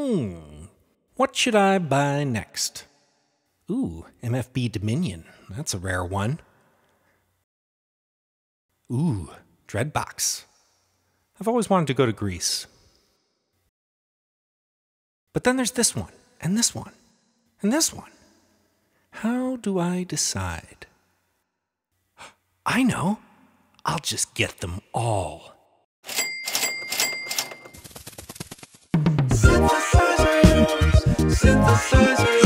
Hmm, what should I buy next? Ooh, MFB Dominion. That's a rare one. Ooh, Dreadbox. I've always wanted to go to Greece. But then there's this one, and this one, and this one. How do I decide? I know. I'll just get them all. Thursday.